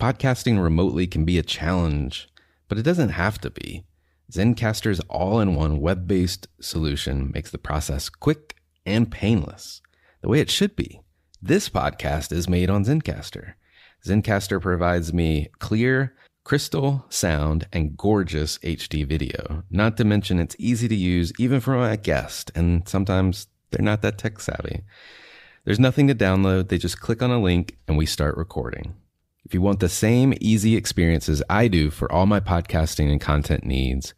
Podcasting remotely can be a challenge, but it doesn't have to be. Zencastr's all in one web based solution makes the process quick and painless, the way it should be. This podcast is made on Zencastr. Zencaster provides me clear, crystal sound and gorgeous HD video. Not to mention, it's easy to use even for my guest, and sometimes they're not that tech savvy. There's nothing to download, they just click on a link and we start recording. If you want the same easy experiences I do for all my podcasting and content needs,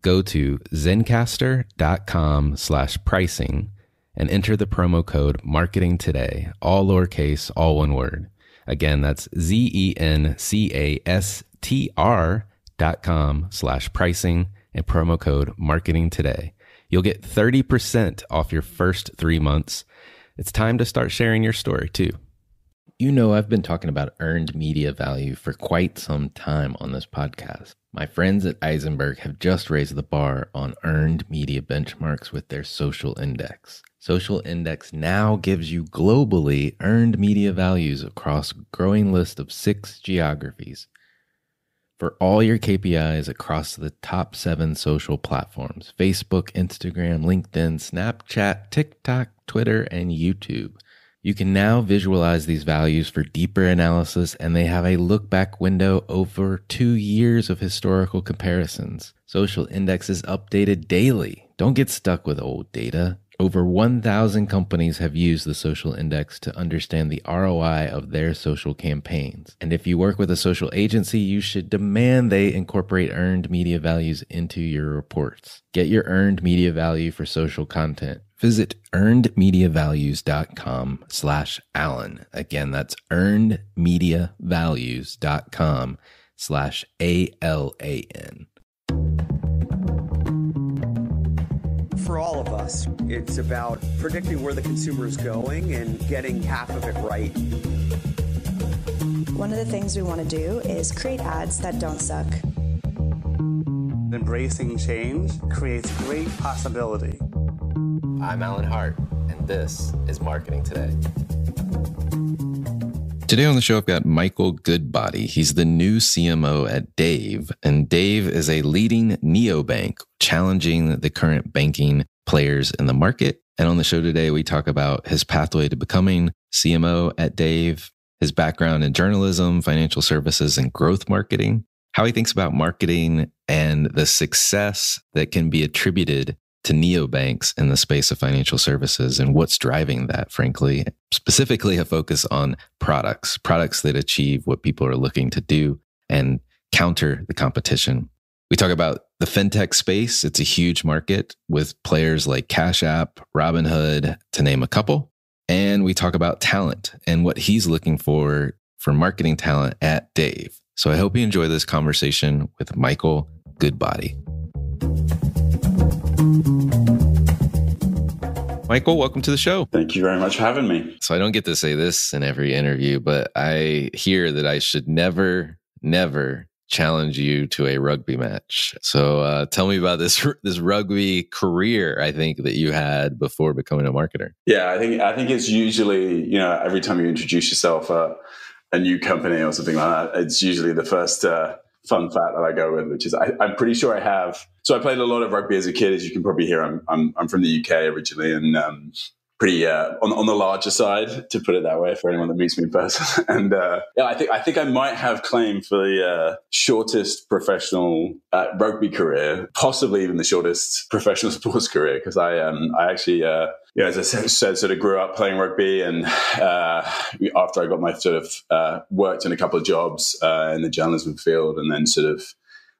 go to zencastr.com slash pricing and enter the promo code marketing today, all lowercase, all one word. Again, that's Z E N C A S T R dot com slash pricing and promo code marketing today. You'll get 30% off your first three months. It's time to start sharing your story too. You know, I've been talking about earned media value for quite some time on this podcast. My friends at Eisenberg have just raised the bar on earned media benchmarks with their social index. Social Index now gives you globally earned media values across a growing list of six geographies for all your KPIs across the top seven social platforms Facebook, Instagram, LinkedIn, Snapchat, TikTok, Twitter, and YouTube. You can now visualize these values for deeper analysis, and they have a look back window over two years of historical comparisons. Social Index is updated daily. Don't get stuck with old data. Over 1,000 companies have used the social index to understand the ROI of their social campaigns. And if you work with a social agency, you should demand they incorporate earned media values into your reports. Get your earned media value for social content. Visit earnedmediavalues.com slash Alan. Again, that's earnedmediavalues.com slash A-L-A-N. For all of us, it's about predicting where the consumer is going and getting half of it right. One of the things we want to do is create ads that don't suck. Embracing change creates great possibility. I'm Alan Hart, and this is Marketing Today. Today on the show, I've got Michael Goodbody. He's the new CMO at Dave, and Dave is a leading neobank challenging the current banking players in the market. And on the show today, we talk about his pathway to becoming CMO at Dave, his background in journalism, financial services, and growth marketing, how he thinks about marketing and the success that can be attributed to neobanks in the space of financial services and what's driving that, frankly. Specifically, a focus on products, products that achieve what people are looking to do and counter the competition. We talk about the fintech space. It's a huge market with players like Cash App, Robinhood, to name a couple. And we talk about talent and what he's looking for for marketing talent at Dave. So I hope you enjoy this conversation with Michael Goodbody. Michael, welcome to the show. Thank you very much for having me. So I don't get to say this in every interview, but I hear that I should never, never challenge you to a rugby match. So uh, tell me about this this rugby career. I think that you had before becoming a marketer. Yeah, I think I think it's usually you know every time you introduce yourself uh, a new company or something like that, it's usually the first uh, fun fact that I go with, which is I, am pretty sure I have. So I played a lot of rugby as a kid, as you can probably hear. I'm I'm, I'm from the UK originally, and um, pretty uh, on on the larger side, to put it that way, for anyone that meets me in person. and uh, yeah, I think I think I might have claim for the uh, shortest professional uh, rugby career, possibly even the shortest professional sports career, because I um I actually uh, you as I said, sort of grew up playing rugby, and uh, after I got my sort of uh, worked in a couple of jobs uh, in the journalism field, and then sort of uh,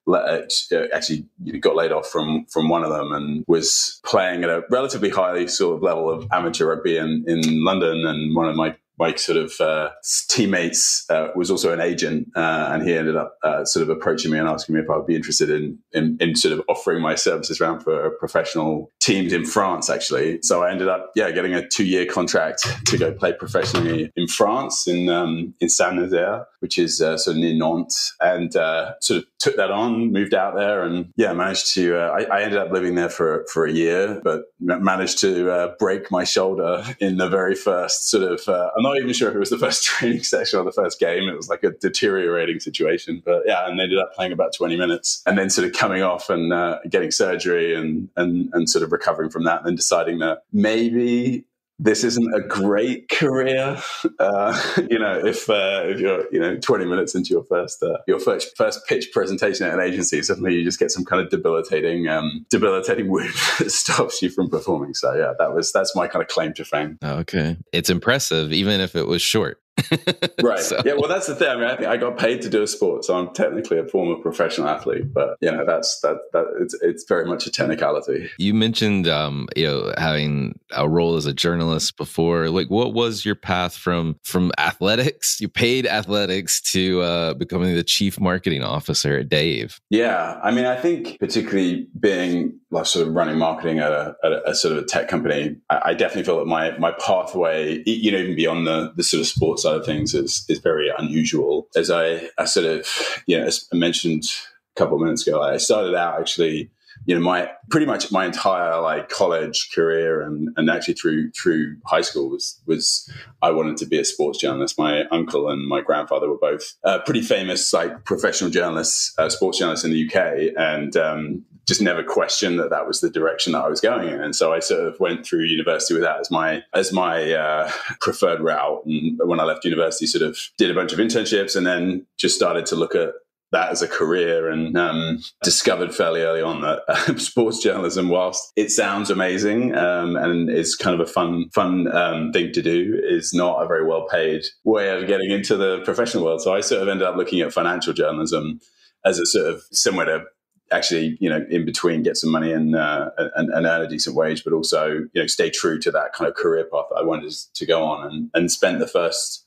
Uh, uh, actually got laid off from from one of them, and was playing at a relatively high sort of level of amateur rugby in in London, and one of my my sort of uh, teammates uh, was also an agent, uh, and he ended up uh, sort of approaching me and asking me if I would be interested in, in, in sort of offering my services around for professional teams in France actually. So I ended up yeah getting a two year contract to go play professionally in France in um, in Saint Nazaire, which is uh, sort of near Nantes, and uh, sort of took that on, moved out there, and yeah managed to. I, I, ended up living there for for a year, but managed to break my shoulder in the very first sort of. Not even sure if it was the first training session or the first game. It was like a deteriorating situation, but yeah, and they ended up playing about 20 minutes, and then sort of coming off and uh, getting surgery and and and sort of recovering from that, and then deciding that maybe this isn't a great career. Uh, you know, if uh, if you're you know 20 minutes into your first uh, your first first pitch presentation at an agency, suddenly you just get some kind of debilitating um, debilitating wound that stops you from performing. So yeah, that was that's my kind of claim to fame. Okay, it's impressive, even if it was short. right. So. Yeah. Well, that's the thing. I mean, I think I got paid to do a sport, so I'm technically a former professional athlete. But you know, that's that that it's it's very much a technicality. You mentioned um, you know having a role as a journalist before. Like, what was your path from from athletics? You paid athletics to uh, becoming the chief marketing officer at Dave. Yeah. I mean, I think particularly being like sort of running marketing at a, at a, a sort of a tech company, I, I, definitely feel that my my pathway, you know, even beyond the the sort of sports side of things, is is very unusual. As I, I sort of, you know, as I mentioned a couple of minutes ago, I started out actually you know my pretty much my entire like college career and and actually through through high school was was I wanted to be a sports journalist. My uncle and my grandfather were both uh, pretty famous like professional journalists, uh, sports journalists in the UK, and um, just never questioned that that was the direction that I was going in. And so I sort of went through university with that as my as my uh, preferred route. And when I left university, sort of did a bunch of internships and then just started to look at that as a career and um, discovered fairly early on that uh, sports journalism, whilst it sounds amazing um, and is kind of a fun, fun um, thing to do, is not a very well paid way of getting into the professional world. So I sort of ended up looking at financial journalism as a sort of somewhere to actually, you know, in between get some money and, uh, and, and earn a decent wage, but also, you know, stay true to that kind of career path that I wanted to go on and, and spent the first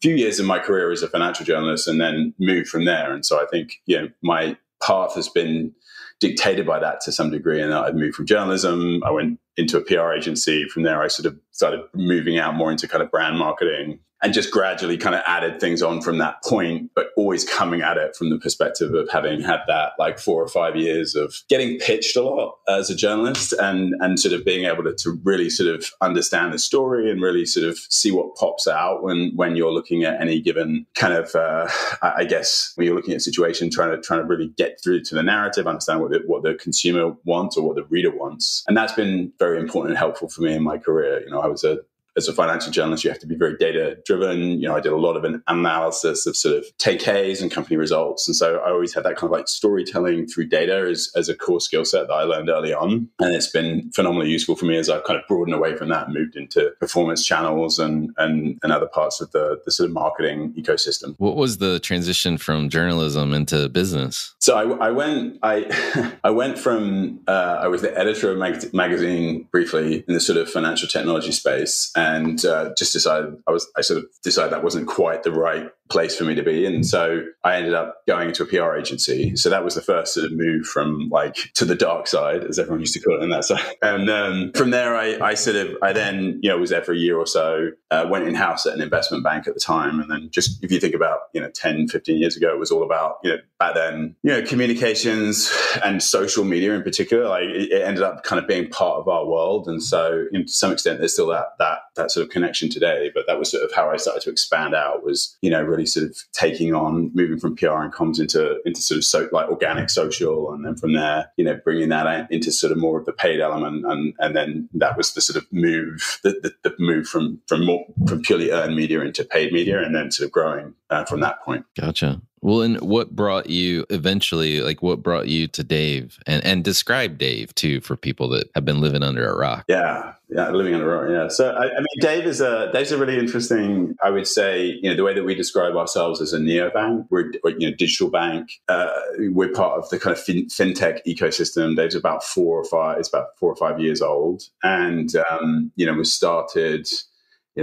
few years in my career as a financial journalist and then moved from there. And so I think, you know, my path has been dictated by that to some degree. And I've moved from journalism. I went into a PR agency. From there, I sort of started moving out more into kind of brand marketing, and just gradually kind of added things on from that point, but always coming at it from the perspective of having had that like four or five years of getting pitched a lot as a journalist and and sort of being able to, to really sort of understand the story and really sort of see what pops out when when you're looking at any given kind of uh, I guess when you're looking at a situation, trying to trying to really get through to the narrative, understand what the, what the consumer wants or what the reader wants, and that's been very important and helpful for me in my career. You know, I was a as a financial journalist, you have to be very data driven. You know, I did a lot of an analysis of sort of TKs and company results. And so I always had that kind of like storytelling through data as, as a core skill set that I learned early on. And it's been phenomenally useful for me as I've kind of broadened away from that and moved into performance channels and, and, and other parts of the, the sort of marketing ecosystem. What was the transition from journalism into business? So I, I went, I, I went from, uh, I was the editor of mag- magazine briefly in the sort of financial technology space. And and uh, just decided I was I sort of decided that wasn't quite the right place for me to be in. So I ended up going into a PR agency. So that was the first sort of move from like to the dark side, as everyone used to call it in that side. And um, from there, I, I, sort of, I then, you know, was there for a year or so, uh, went in house at an investment bank at the time. And then just, if you think about, you know, 10, 15 years ago, it was all about, you know, back then, you know, communications and social media in particular, like it, it ended up kind of being part of our world. And so you know, to some extent, there's still that, that, that sort of connection today. But that was sort of how I started to expand out was, you know, really sort of taking on moving from PR and comms into into sort of so, like organic social, and then from there, you know, bringing that into sort of more of the paid element, and and then that was the sort of move, the, the, the move from from more from purely earned media into paid media, and then sort of growing uh, from that point. Gotcha. Well, and what brought you eventually, like what brought you to Dave and, and describe Dave too for people that have been living under a rock? Yeah. Yeah. Living under a rock. Yeah. So, I, I, mean, Dave is a, Dave's a really interesting, I would say, you know, the way that we describe ourselves as a neobank, we're, you know, digital bank. Uh, we're part of the kind of fin- fintech ecosystem. Dave's about four or five, it's about four or five years old. And, um, you know, we started,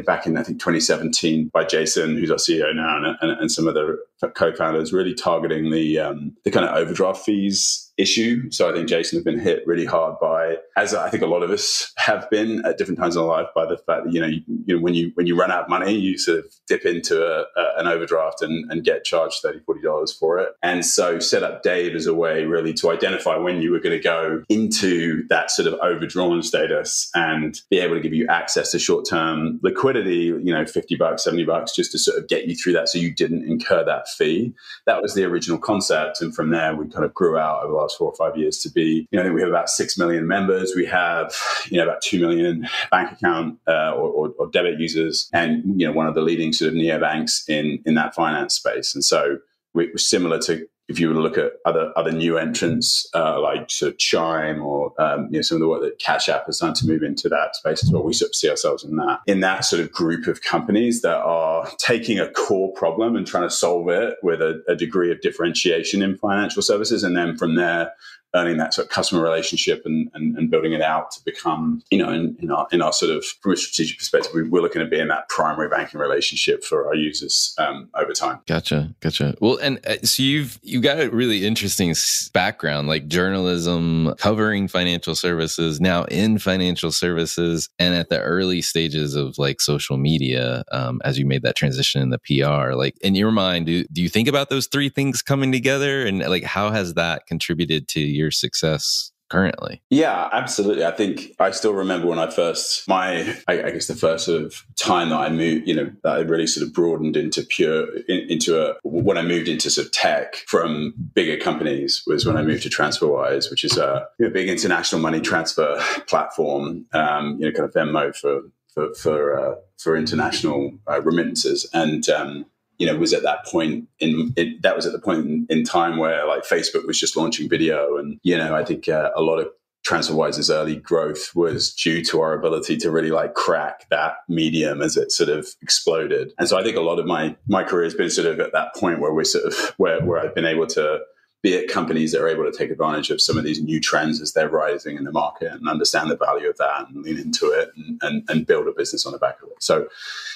back in I think 2017 by Jason, who's our CEO now, and, and, and some other co-founders, really targeting the um, the kind of overdraft fees issue. So I think Jason has been hit really hard by, as I think a lot of us have been at different times in our life, by the fact that you know, you, you know when you when you run out of money, you sort of dip into a, a, an overdraft and, and get charged 30 dollars for it. And so set up Dave as a way really to identify when you were going to go into that sort of overdrawn status and be able to give you access to short term liquidity, you know, 50 bucks, 70 bucks, just to sort of get you through that so you didn't incur that fee. That was the original concept. And from there, we kind of grew out over the last four or five years to be, you know, I think we have about 6 million members. We have, you know, about 2 million bank account uh, or, or, or, debit users and, you know, one of the leading sort of neobanks in, in that finance space. And so we're similar to if you were to look at other other new entrants uh, like sort of Chime or um, you know some of the work that Cash App has done to move into that space as well, we sort of see ourselves in that in that sort of group of companies that are taking a core problem and trying to solve it with a, a degree of differentiation in financial services, and then from there earning that sort of customer relationship and, and, and building it out to become, you know, in, in, our, in our sort of, from a strategic perspective, we, are looking to be in that primary banking relationship for our users um, over time. Gotcha. Gotcha. Well, and uh, so you've, you got a really interesting background, like journalism, covering financial services, now in financial services, and at the early stages of like social media, um, as you made that transition in the PR, like in your mind, do, do you think about those three things coming together? And like, how has that contributed to your your success currently? Yeah, absolutely. I think I still remember when I first, my, I, I, guess the first sort of time that I moved, you know, that I really sort of broadened into pure, in, into a, when I moved into sort of tech from bigger companies was when I moved to TransferWise, which is a you know, big international money transfer platform, um, you know, kind of Venmo for, for, for, uh, for international uh, remittances. And, um, you know was at that point in it, that was at the point in, in, time where like Facebook was just launching video, and you know I think uh, a lot of TransferWise's early growth was due to our ability to really like crack that medium as it sort of exploded. And so I think a lot of my my career has been sort of at that point where we're sort of where where I've been able to be it companies that are able to take advantage of some of these new trends as they're rising in the market and understand the value of that and lean into it and, and, and build a business on the back of it. So,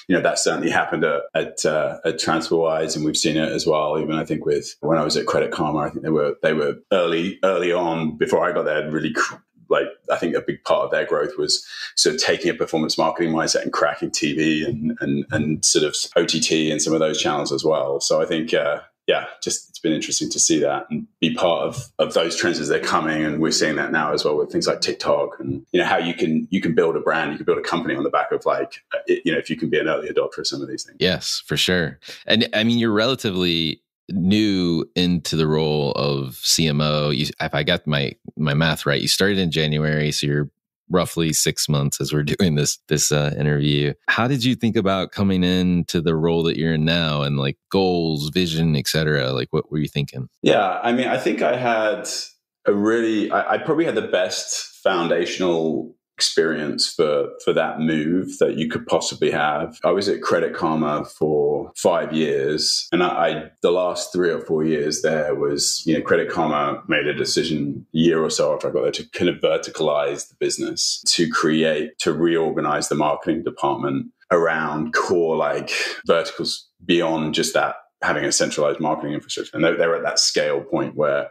you know, that certainly happened at, at, uh, at TransferWise and we've seen it as well. Even I think with when I was at Credit Karma, I think they were, they were early, early on before I got there, really like I think a big part of their growth was sort of taking a performance marketing mindset and cracking TV and and, and sort of OTT and some of those channels as well. So I think uh, yeah, just it's been interesting to see that and be part of of those trends as they're coming. And we're seeing that now as well with things like TikTok and you know how you can you can build a brand, you can build a company on the back of like it, you know if you can be an early adopter of some of these things. Yes, for sure. And I mean, you're relatively new into the role of CMO. You, if I got my my math right, you started in January, so you're roughly six months as we're doing this this uh, interview. How did you think about coming into the role that you're in now, and like goals, vision, etc.? Like, what were you thinking? Yeah, I mean, I think I had a really, I, I probably had the best foundational experience for for that move that you could possibly have. I was at Credit Karma for five years, and I, I, the last three or four years there was you know Credit Karma made a decision a year or so after I got there to kind of verticalize the business, to create to reorganize the marketing department around core like verticals beyond just that having a centralized marketing infrastructure, and they, they were at that scale point where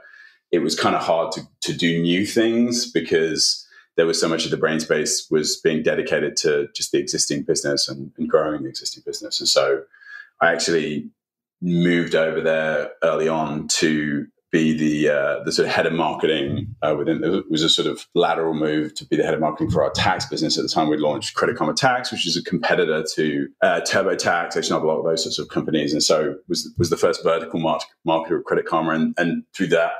it was kind of hard to to do new things because there was so much of the brain space was being dedicated to just the existing business and, and growing the existing business. And so I actually moved over there early on to be the uh, the sort of head of marketing uh, within it was a sort of lateral move to be the head of marketing for our tax business. At the time we launched Credit Karma Tax which is a competitor to uh, TurboTax H&R those sorts of companies. And so was was the first vertical market, marketer of Credit Karma. And, and through that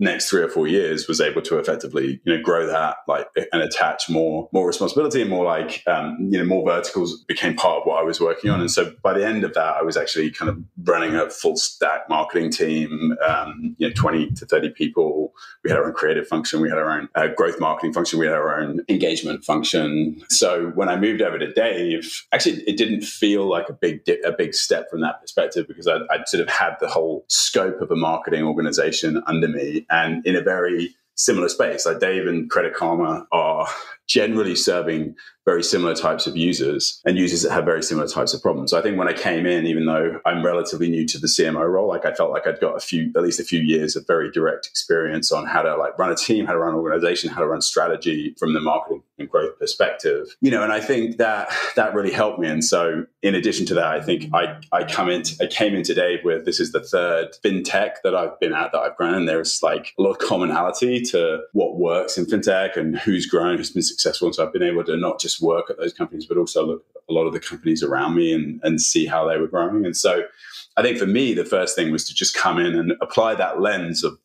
next three or four years was able to effectively you know grow that like and attach more more responsibility and more like um, you know more verticals became part of what I was working on. And so by the end of that I was actually kind of running a full stack marketing team um, you know 20 to 30 people. We had our own creative function. We had our own uh, growth marketing function. We had our own engagement function. So when I moved over to Dave actually it didn't feel like a big a big step from that perspective because I, I'd sort of had the whole scope of a marketing organization under me and in a very similar space. Like Dave and Credit Karma are generally serving very similar types of users and users that have very similar types of problems. So I think when I came in, even though I'm relatively new to the CMO role, like I felt like I'd got a few, at least a few years of very direct experience on how to like run a team, how to run an organization, how to run strategy from the marketing and growth perspective. You know, and I think that that really helped me. And so in addition to that, I think I, I come into I came in today with this is the third fintech that I've been at that I've grown. And there's like a lot of commonality to what works in fintech and who's grown, who's been successful. And so I've been able to not just work at those companies, but also look at a lot of the companies around me and, and see how they were growing. And so I think for me, the first thing was to just come in and apply that lens of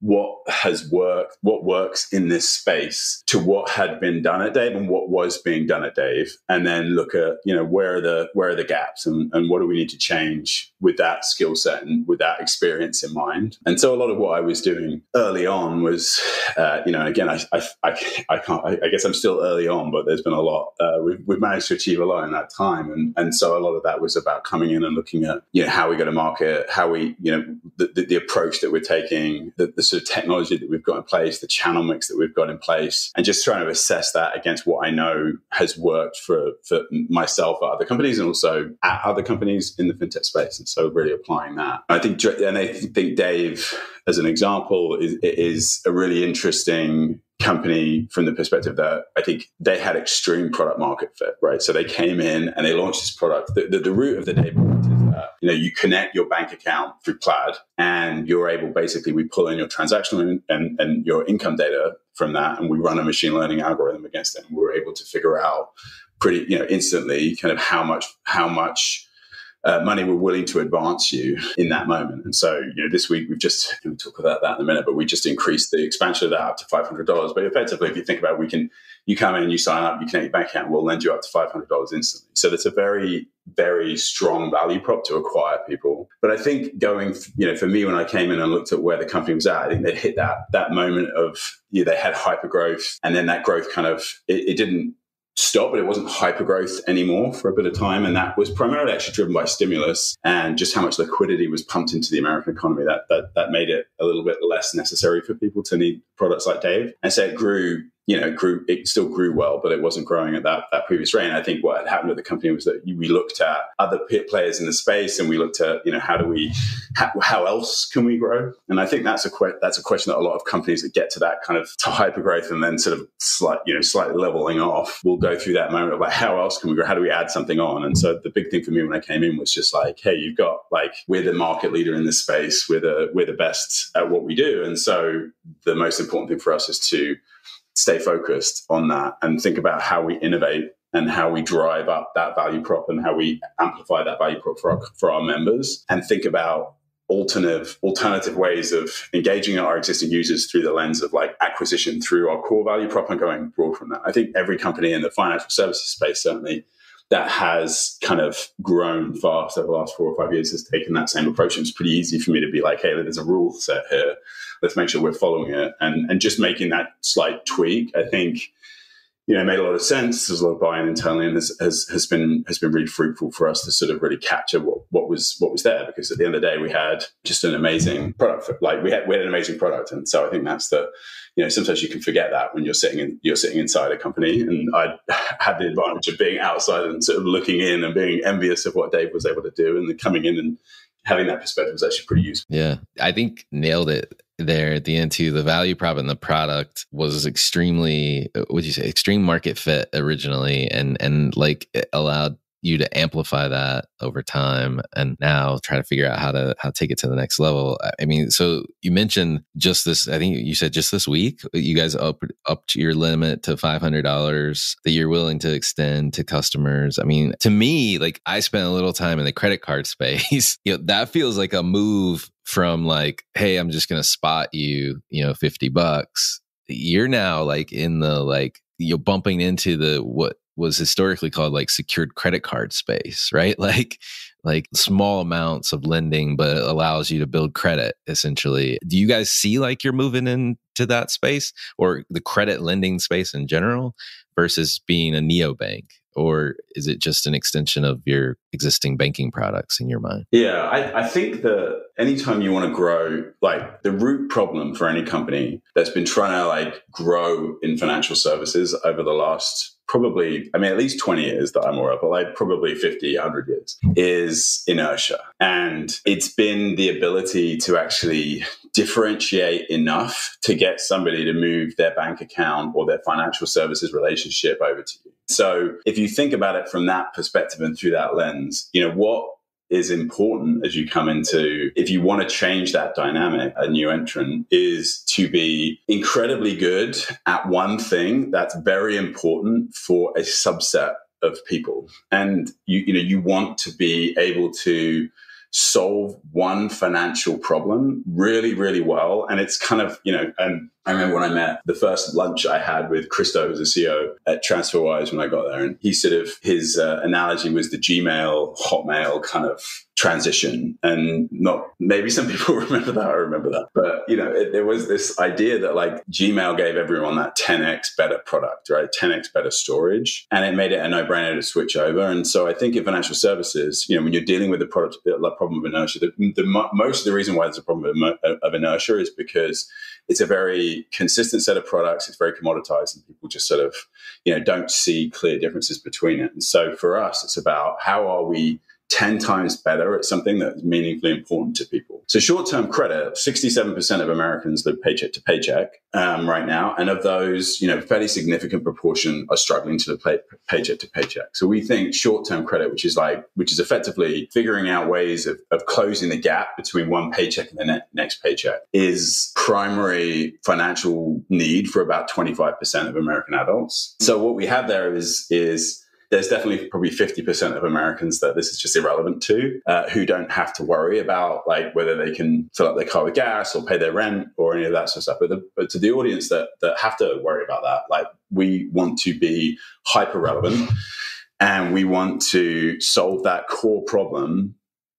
what has worked, what works in this space to what had been done at Dave and what was being done at Dave, and then look at you know where are the where are the gaps and, and what do we need to change with that skill set and with that experience in mind. And so a lot of what I was doing early on was, uh, you know, again, I, I, I, I can't, I, I, guess I'm still early on, but there's been a lot. Uh, we've, we've managed to achieve a lot in that time, and and so a lot of that was about coming in and looking at you know how we go to market, how we you know the, the, the approach that we're taking, the, the sort of technology that we've got in place, the channel mix that we've got in place, and just trying to assess that against what I know has worked for, for myself at other companies and also at other companies in the fintech space. And so really applying that. I think, and I think Dave, as an example, is, is a really interesting company from the perspective that I think they had extreme product market fit, right? So they came in and they launched this product. The, the, the root of the Dave you know, you connect your bank account through Plaid and you're able basically, we pull in your transactional and, and, your income data from that and we run a machine learning algorithm against it. And we're able to figure out pretty, you know, instantly kind of how much, how much uh, money we're willing to advance you in that moment. And so, you know, this week we've just we'll talk about that in a minute, but we just increased the expansion of that up to five hundred dollars. But effectively, if you think about, it, we can you come in, and you sign up, you connect your bank account, we'll lend you up to five hundred dollars instantly. So that's a very very strong value prop to acquire people. But I think going, you know, for me when I came in and looked at where the company was at, I think they hit that that moment of you know, they had hyper growth, and then that growth kind of it, it didn't stop, but it wasn't hypergrowth anymore for a bit of time. And that was primarily actually driven by stimulus and just how much liquidity was pumped into the American economy. That, that, that made it a little bit less necessary for people to need products like Dave. And so it grew you know, it grew, it still grew well, but it wasn't growing at that, that previous rate. And I think what had happened with the company was that we looked at other players in the space and we looked at, you know, how do we, how, how else can we grow? And I think that's a, que- that's a question that a lot of companies that get to that kind of hyper growth and then sort of slight, you know, slightly leveling off will go through that moment of like, how else can we grow? How do we add something on? And so the big thing for me when I came in was just like, hey, you've got like, we're the market leader in this space. We're the, we're the best at what we do. And so the most important thing for us is to, stay focused on that and think about how we innovate and how we drive up that value prop and how we amplify that value prop for our, for our members and think about alternative alternative ways of engaging our existing users through the lens of like acquisition through our core value prop and going broad from that. I think every company in the financial services space certainly that has kind of grown fast over the last four or five years has taken that same approach. And it's pretty easy for me to be like, hey, there's a rule set here. Let's make sure we're following it. And, and just making that slight tweak, I think, you know, made a lot of sense. There's a lot of buy-in internally, and has, has, has been has been really fruitful for us to sort of really capture what, what was what was there. Because at the end of the day, we had just an amazing product. For, like we had we had an amazing product, and so I think that's the you know sometimes you can forget that when you're sitting in you're sitting inside a company. And I had the advantage of being outside and sort of looking in and being envious of what Dave was able to do, and then coming in and having that perspective was actually pretty useful. Yeah, I think nailed it there at the end too. The value prop the product was extremely, uh, would you say, extreme market fit originally, and and like allowed you to amplify that over time and now try to figure out how to how to take it to the next level. I mean so you mentioned just this i think you said just this week uh, you guys up up to your limit to $500 that you're willing to extend to customers. I mean to me like i spent a little time in the credit card space. You know that feels like a move from like hey i'm just to spot you you know 50 bucks you're now like in the like you're bumping into the what was historically called like secured credit card space, right? Like like small amounts of lending but allows you to build credit essentially. Do you guys see like you're moving into that space or the credit lending space in general versus being a neobank? Or is it just an extension of your existing banking products in your mind? Yeah, I, I think that anytime you want to grow, like the root problem for any company that's been trying to like grow in financial services over the last probably, I mean, at least 20 years that I'm aware of, but like probably 50, 100 years, hmm. is inertia. And it's been the ability to actually differentiate enough to get somebody to move their bank account or their financial services relationship over to you. So if you think about it from that perspective and through that lens, you know, what is important as you come into if you want to change that dynamic a new entrant is to be incredibly good at one thing that's very important for a subset of people and you you know you want to be able to solve one financial problem really, really well. And it's kind of, you know, and I remember when I met the first lunch I had with Kristo, who's the CEO at TransferWise when I got there. And he sort of, his uh, analogy was the Gmail, Hotmail kind of transition and not maybe some people remember that i remember that but you know it, there was this idea that like gmail gave everyone that 10x better product right 10x better storage and it made it a no-brainer to switch over and so i think in financial services you know when you're dealing with the product the problem of inertia the, the most of the reason why there's a problem of, of inertia is because it's a very consistent set of products. It's very commoditized and people just sort of you know don't see clear differences between it. And so for us it's about how are we 10 times better at something that's meaningfully important to people. So short term credit, 67% of Americans live paycheck to paycheck um, right now. And of those, you know, fairly significant proportion are struggling to pay paycheck to paycheck. So we think short term credit, which is like, which is effectively figuring out ways of, of closing the gap between one paycheck and the ne- next paycheck is primary financial need for about 25% of American adults. So what we have there is, is there's definitely probably 50% of Americans that this is just irrelevant to, uh, who don't have to worry about like whether they can fill up their car with gas or pay their rent or any of that sort of stuff. But, the, but to the audience that, that have to worry about that, like we want to be hyper relevant and we want to solve that core problem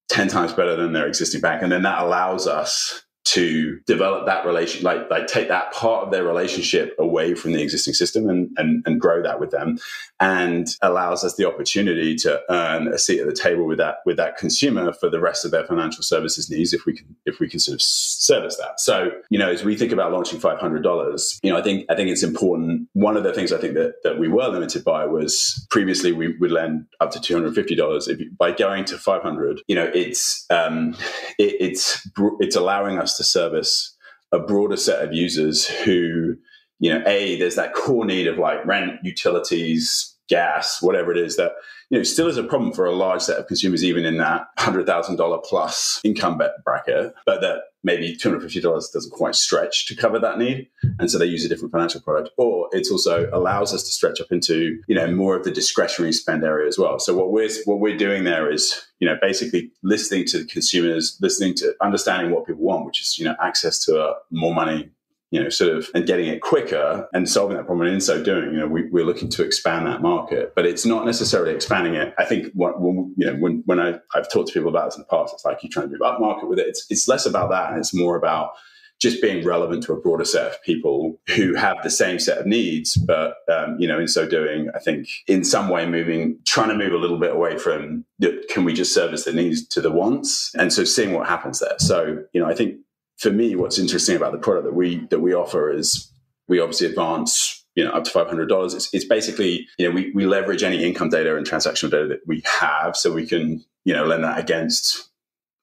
10 times better than their existing bank. And then that allows us to develop that relation, like like take that part of their relationship away from the existing system and, and and grow that with them, and allows us the opportunity to earn a seat at the table with that with that consumer for the rest of their financial services needs if we can if we can sort of service that. So you know, as we think about launching five hundred dollars, you know, I think I think it's important. One of the things I think that that we were limited by was previously we would lend up to two hundred fifty dollars. If you, by going to five hundred, you know, it's um, it, it's it's allowing us to service a broader set of users who, you know, a there's that core need of like rent, utilities, gas, whatever it is that you know still is a problem for a large set of consumers, even in that hundred thousand dollar plus income bracket, but that maybe two hundred fifty dollars doesn't quite stretch to cover that need, and so they use a different financial product. Or it also allows us to stretch up into you know more of the discretionary spend area as well. So what we're what we're doing there is you know basically listening to consumers, listening to understanding what people want, which is you know access to uh, more money you know, sort of, and getting it quicker and solving that problem. And in so doing, you know, we, are looking to expand that market, but it's not necessarily expanding it. I think when, you know, when, when I, I've talked to people about this in the past, it's like you're trying to move up market with it. It's, it's less about that. And it's more about just being relevant to a broader set of people who have the same set of needs. But, um, you know, in so doing, I think in some way moving, trying to move a little bit away from can we just service the needs to the wants? And so seeing what happens there. So, you know, I think for me, what's interesting about the product that we that we offer is we obviously advance you know up to five hundred dollars. It's, it's basically you know we we leverage any income data and transactional data that we have, so we can you know lend that against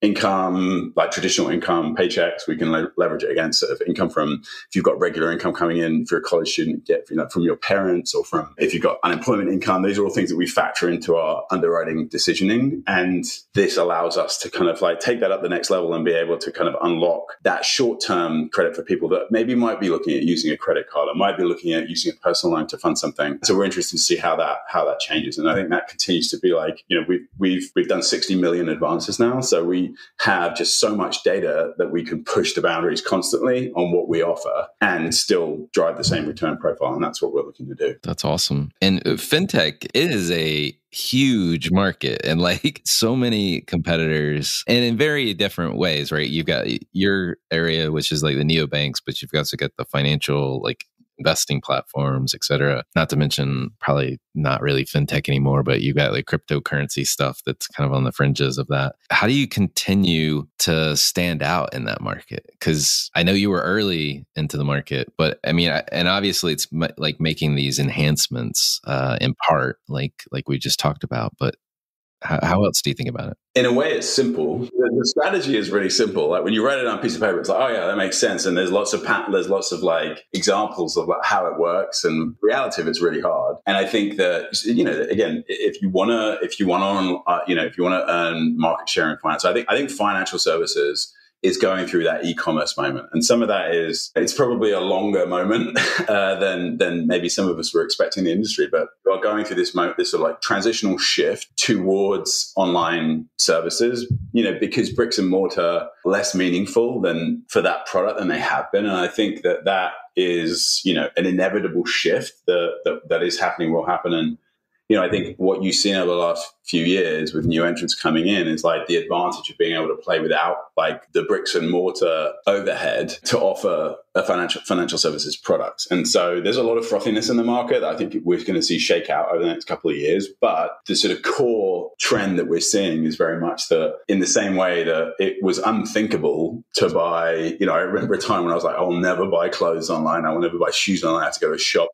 income, like traditional income, paychecks. We can le- leverage it against sort of income from if you've got regular income coming in, if you're a college student, get you know, from your parents or from if you've got unemployment income. These are all things that we factor into our underwriting decisioning. And this allows us to kind of like take that up the next level and be able to kind of unlock that short term credit for people that maybe might be looking at using a credit card or might be looking at using a personal loan to fund something. So we're interested to see how that how that changes. And I think that continues to be like, you know, we've we've we've done 60 million advances now. So we have just so much data that we can push the boundaries constantly on what we offer and still drive the same return profile. And that's what we're looking to do. That's awesome. And uh, fintech is a huge market and like so many competitors and in very different ways, right? You've got your area, which is like the neobanks, but you've also got the financial like investing platforms, et cetera. Not to mention probably not really fintech anymore, but you got like cryptocurrency stuff that's kind of on the fringes of that. How do you continue to stand out in that market? Because I know you were early into the market, but I mean, and obviously it's like making these enhancements uh, in part, like like we just talked about. But how, else do you think about it? In a way, it's simple. The, the, strategy is really simple. Like when you write it on a piece of paper, it's like, oh yeah, that makes sense. And there's lots of pat- there's lots of like examples of like how it works. And reality of it's really hard. And I think that you know, again, if you wanna, if you wanna, uh, you know, if you wanna earn market share in finance, I think I think financial services is going through that e-commerce moment, and some of that is it's probably a longer moment uh, than than maybe some of us were expecting in the industry. But we're going through this moment, this sort of like transitional shift towards online services. You know, because bricks and mortar less meaningful than for that product than they have been, and I think that that is you know an inevitable shift that that, that is happening will happen and you know, I think what you've seen over the last few years with new entrants coming in is like the advantage of being able to play without like the bricks and mortar overhead to offer a financial financial services product. And so there's a lot of frothiness in the market I think we're going to see shake out over the next couple of years. But the sort of core trend that we're seeing is very much that in the same way that it was unthinkable to buy, you know, I remember a time when I was like, I'll never buy clothes online. I will never buy shoes online. I have to go to a shop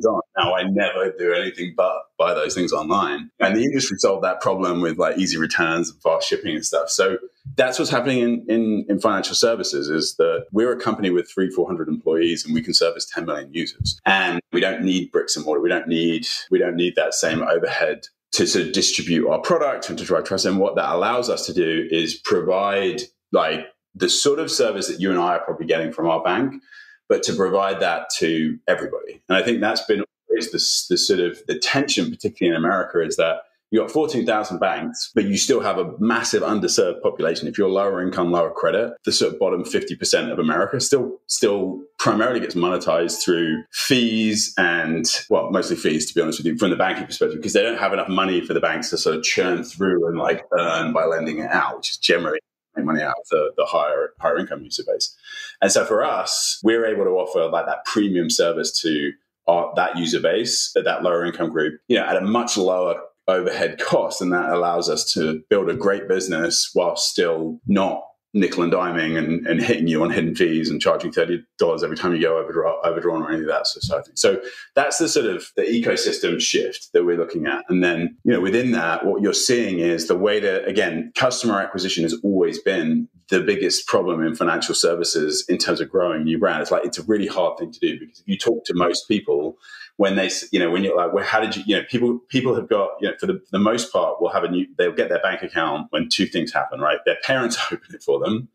things on. Now I never do anything but buy those things online. And the industry solved that problem with like easy returns and fast shipping and stuff. So that's what's happening in, in, in financial services is that we're a company with three, 400 employees and we can service 10 million users. And we don't need bricks and mortar. We don't need, we don't need that same overhead to sort of distribute our product and to drive trust. And what that allows us to do is provide like the sort of service that you and I are probably getting from our bank, but to provide that to everybody. And I think that's been always the, the sort of the tension, particularly in America, is that you've got 14,000 banks, but you still have a massive underserved population. If you're lower income, lower credit, the sort of bottom 50% of America still, still primarily gets monetized through fees and, well, mostly fees, to be honest with you, from the banking perspective, because they don't have enough money for the banks to sort of churn through and like earn by lending it out, which is generally make money out of the, the higher higher income user base. And so for us, we're able to offer like that premium service to our, that user base, uh, that lower income group, you know, at a much lower overhead cost. And that allows us to build a great business while still not nickel and diming and, and hitting you on hidden fees and charging $30 every time you go overdraw, overdrawn or any of that sort of thing. So that's the sort of the ecosystem shift that we're looking at. And then, you know, within that, what you're seeing is the way to, again, customer acquisition has always been the biggest problem in financial services in terms of growing new brand. It's like, it's a really hard thing to do because if you talk to most people, when they, you know, when you're like, well, how did you, you know, people, people have got, you know, for the, for the most part, will have a new, they'll get their bank account when two things happen, right? Their parents open it for them,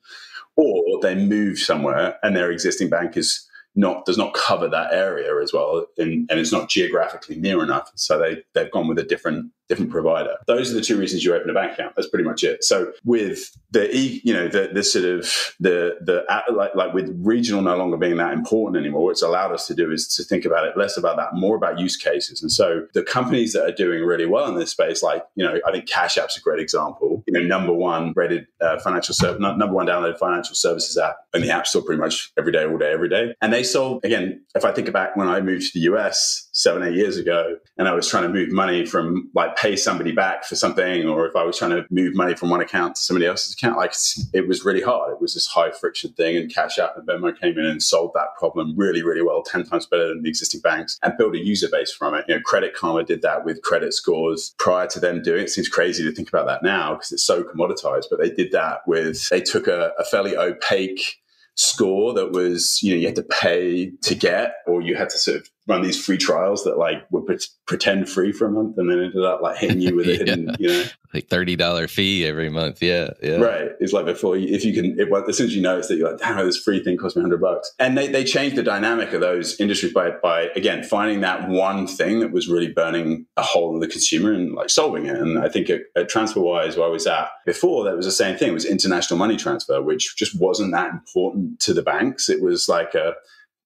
or they move somewhere and their existing bank is not does not cover that area as well, and, and it's not geographically near enough. So they they've gone with a different different provider. Those are the two reasons you open a bank account. That's pretty much it. So with the you know the the sort of the the like like with regional no longer being that important anymore, what's allowed us to do is to think about it less about that, more about use cases. And so the companies that are doing really well in this space, like you know, I think Cash App's a great example. You know, number one rated uh, financial service, number one downloaded financial services app in the App Store pretty much every day, all day, every day. And they sold again. If I think back when I moved to the US seven eight years ago, and I was trying to move money from like pay somebody back for something, or if I was trying to move money from one account to somebody else's account, like it was really hard. It was this high friction thing, and Cash App and Venmo came in and solved that problem really, really well, ten times better than the existing banks, and built a user base from it. You know, Credit Karma did that with credit scores prior to them doing it. it seems crazy to think about that now because it's so commoditized, but they did that with they took a, a fairly opaque score that was you know you had to pay to get or you had to sort of run these free trials that like would pre- pretend free for a month and then ended up like hitting you with a hidden, you know, like thirty dollar fee every month. Yeah, yeah, right. It's like before you, if you can, it, as soon as you notice that you're like, damn, this free thing cost me hundred bucks, and they they changed the dynamic of those industries by by again finding that one thing that was really burning a hole in the consumer and like solving it. And I think at, at TransferWise, where I was at before, that was the same thing. It was international money transfer, which just wasn't that important to the banks. It was like a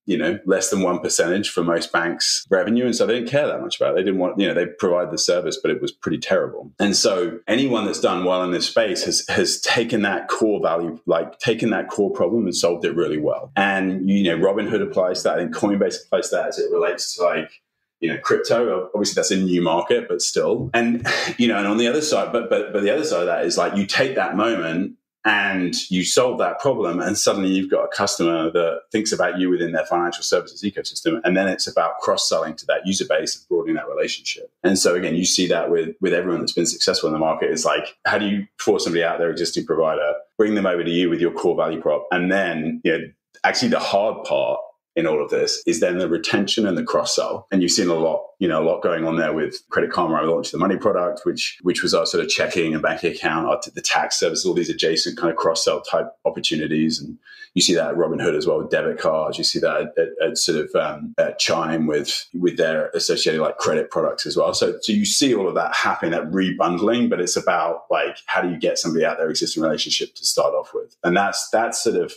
you know, less than one percentage for most banks' revenue. And so they didn't care that much about it. They didn't want, you know, they provide the service, but it was pretty terrible. And so anyone that's done well in this space has has taken that core value, like taken that core problem and solved it really well. And you know, Robinhood applies that, and Coinbase applies that as it relates to like you know crypto obviously that's a new market but still and you know and on the other side but but but the other side of that is like you take that moment and you solve that problem and suddenly you've got a customer that thinks about you within their financial services ecosystem and then it's about cross-selling to that user base and broadening that relationship. And so again you see that with with everyone that's been successful in the market. Is like how do you force somebody out their existing provider bring them over to you with your core value prop? And then you know actually the hard part in all of this is then the retention and the cross sell. And you've seen a lot, you know, a lot going on there with Credit Karma. I launched the money product, which which was our sort of checking and banking account, the tax service, all these adjacent kind of cross sell type opportunities. And you see that at Robinhood as well with debit cards. You see that at, at, at sort of um, at Chime with with their associated like credit products as well. So so you see all of that happening, that rebundling, but it's about like how do you get somebody out their existing relationship to start off with, and that's that's sort of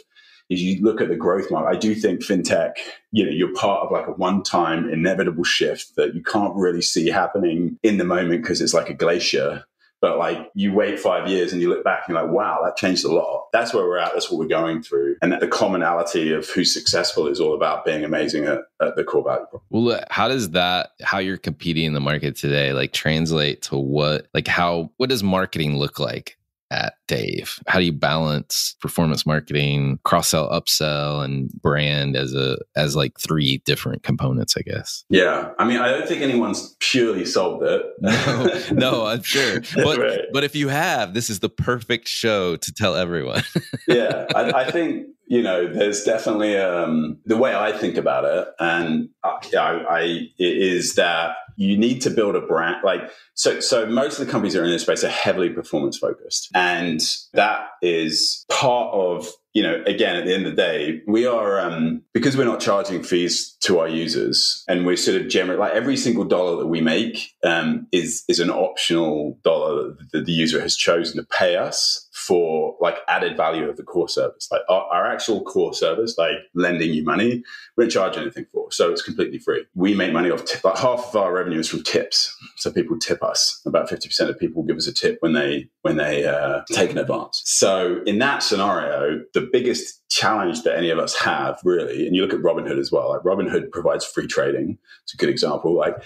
is you look at the growth market. I do think fintech, you know, you're part of like a one-time inevitable shift that you can't really see happening in the moment because it's like a glacier. But like you wait five years and you look back and you're like, wow, that changed a lot. That's where we're at. That's what we're going through. And that the commonality of who's successful is all about being amazing at, at the core value. Well, how does that, how you're competing in the market today, like translate to what, like how, what does marketing look like at Dave? How do you balance performance marketing, cross sell, upsell, and brand as a as like three different components? I guess. Yeah, I mean, I don't think anyone's purely solved it. no, no, I'm sure. But right. but if you have, this is the perfect show to tell everyone. yeah, I, I think you know, there's definitely um, the way I think about it, and I, I, I is that you need to build a brand like so so most of the companies that are in this space are heavily performance focused. And that is part of you know again at the end of the day we are um, because we're not charging fees to our users and we're sort of generally like every single dollar that we make um, is is an optional dollar that the user has chosen to pay us for like added value of the core service. Like our, our, actual core service, like lending you money, we don't charge anything for. So it's completely free. We make money off tip. Like half of our revenue is from tips. So people tip us. About 50% of people give us a tip when they when they uh, take an advance. So in that scenario, the biggest challenge that any of us have really, and you look at Robinhood as well, like Robinhood provides free trading. It's a good example. Like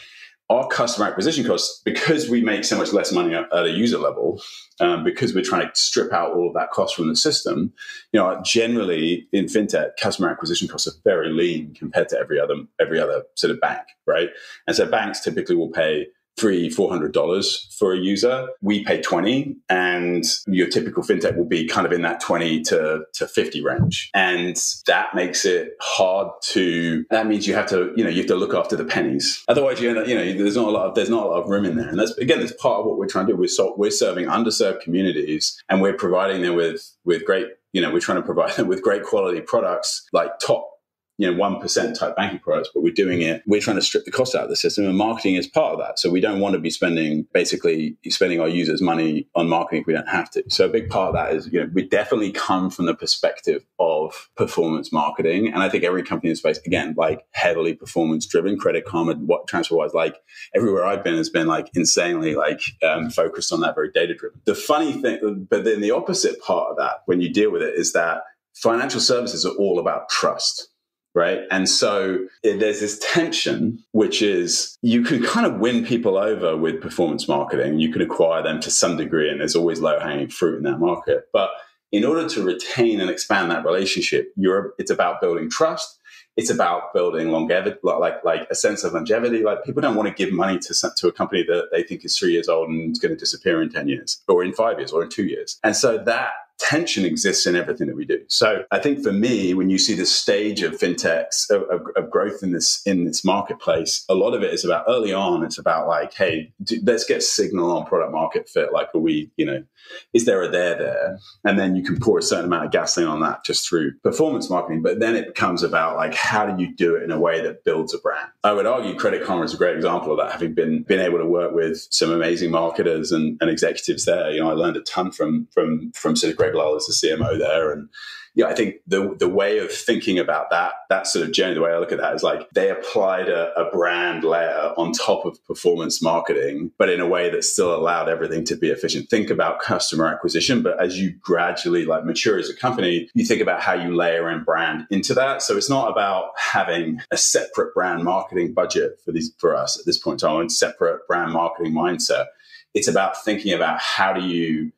our customer acquisition costs, because we make so much less money at, a user level, um, because we're trying to strip out all of that cost from the system, you know, generally in fintech, customer acquisition costs are very lean compared to every other every other sort of bank, right? And so banks typically will pay three, four hundred dollars for a user. We pay twenty, and your typical fintech will be kind of in that twenty to, to fifty range. And that makes it hard to. That means you have to, you know, you have to look after the pennies. Otherwise, you up, you know, there's not a lot of there's not a lot of room in there. And that's again, that's part of what we're trying to do. We're so, we're serving underserved communities, and we're providing them with with great. You know, we're trying to provide them with great quality products, like top you know, 1% type banking products, but we're doing it. We're trying to strip the cost out of the system and marketing is part of that. So we don't want to be spending basically spending our users money on marketing if we don't have to. So a big part of that is, you know, we definitely come from the perspective of performance marketing. And I think every company in the space, again, like heavily performance driven, credit karma, what TransferWise, like everywhere I've been has been like insanely like um, focused on that very data driven. The funny thing, but then the opposite part of that when you deal with it is that financial services are all about trust right? And so eh, there's this tension, which is you can kind of win people over with performance marketing. You can acquire them to some degree, and there's always low hanging fruit in that market. But in order to retain and expand that relationship, you're, it's about building trust. It's about building longevity, like like a sense of longevity. Like people don't want to give money to to a company that they think is three years old and is going to disappear in ten years, or in five years, or in two years. And so that tension exists in everything that we do. So I think for me, when you see the stage of fintechs of, of, of, growth in this in this marketplace, a lot of it is about early on. It's about like, hey, do, let's get signal on product market fit. Like, are we, you know, is there a there there? And then you can pour a certain amount of gasoline on that just through performance marketing. But then it becomes about like, how do you do it in a way that builds a brand? I would argue Credit Karma is a great example of that. Having been been able to work with some amazing marketers and, and executives there, you know, I learned a ton from from from sort of Greg Lull as the CMO there, and yeah, I think the the way of thinking about that that sort of journey, the way I look at that is like they applied a, a brand layer on top of performance marketing, but in a way that still allowed everything to be efficient. Think about customer acquisition, but as you gradually like mature as a company, you think about how you layer in brand into that. So it's not about having a separate brand marketing budget for these for us at this point in time, and separate brand marketing mindset. It's about thinking about how do you